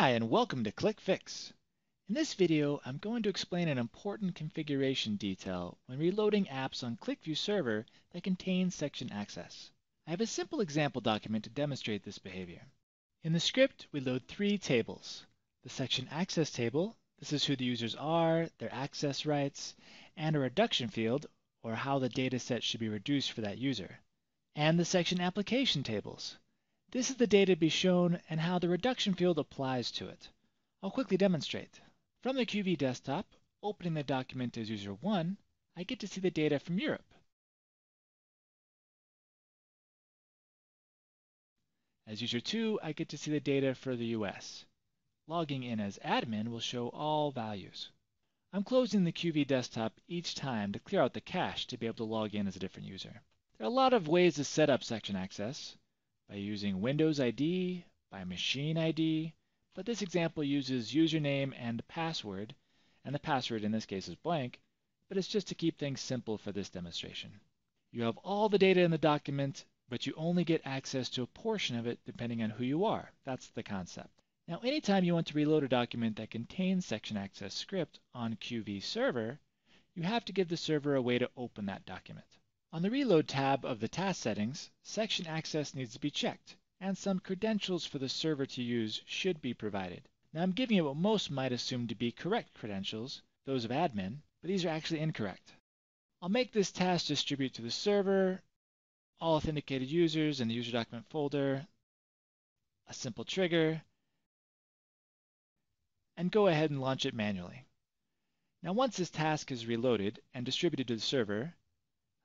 Hi, and welcome to Qlik Fix. In this video, I'm going to explain an important configuration detail when reloading apps on QlikView Server that contains section access. I have a simple example document to demonstrate this behavior. In the script, we load three tables. The section access table, this is who the users are, their access rights, and a reduction field, or how the data set should be reduced for that user. And the section application tables, this is the data to be shown and how the reduction field applies to it. I'll quickly demonstrate. From the QV desktop, opening the document as user 1, I get to see the data from Europe. As user 2, I get to see the data for the US. Logging in as admin will show all values. I'm closing the QV desktop each time to clear out the cache to be able to log in as a different user. There are a lot of ways to set up section access by using Windows ID, by machine ID, but this example uses username and password, and the password in this case is blank, but it's just to keep things simple for this demonstration. You have all the data in the document, but you only get access to a portion of it depending on who you are. That's the concept. Now, anytime you want to reload a document that contains section access script on QV server, you have to give the server a way to open that document. On the Reload tab of the task settings, section access needs to be checked, and some credentials for the server to use should be provided. Now I'm giving it what most might assume to be correct credentials, those of admin, but these are actually incorrect. I'll make this task distribute to the server, all authenticated users in the user document folder, a simple trigger, and go ahead and launch it manually. Now once this task is reloaded and distributed to the server,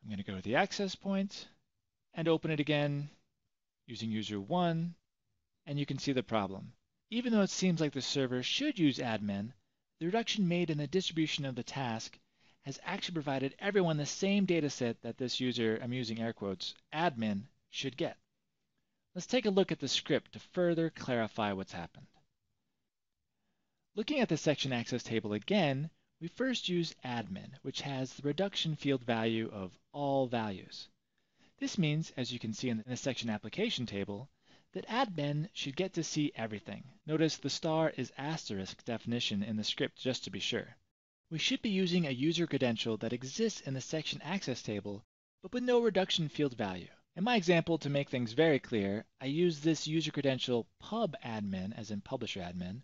I'm going to go to the access point and open it again using user 1, and you can see the problem. Even though it seems like the server should use admin, the reduction made in the distribution of the task has actually provided everyone the same data set that this user, I'm using air quotes, admin, should get. Let's take a look at the script to further clarify what's happened. Looking at the section access table again, we first use admin, which has the reduction field value of all values. This means, as you can see in the section application table, that admin should get to see everything. Notice the star is asterisk definition in the script just to be sure. We should be using a user credential that exists in the section access table, but with no reduction field value. In my example, to make things very clear, I use this user credential pub admin, as in publisher admin,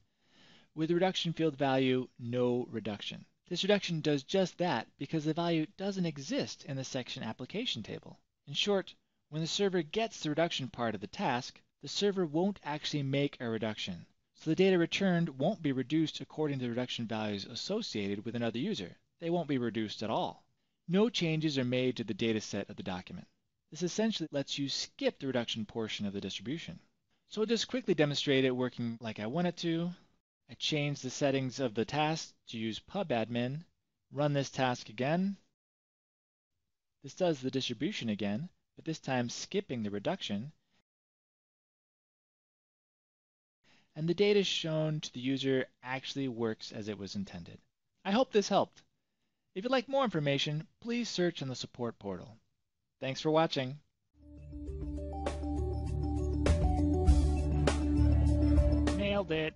with reduction field value no reduction. This reduction does just that because the value doesn't exist in the section application table. In short, when the server gets the reduction part of the task, the server won't actually make a reduction. So the data returned won't be reduced according to the reduction values associated with another user. They won't be reduced at all. No changes are made to the data set of the document. This essentially lets you skip the reduction portion of the distribution. So I'll just quickly demonstrate it working like I want it to. I change the settings of the task to use pubadmin, run this task again. This does the distribution again, but this time skipping the reduction. And the data shown to the user actually works as it was intended. I hope this helped. If you'd like more information, please search on the support portal. Thanks for watching. Nailed it.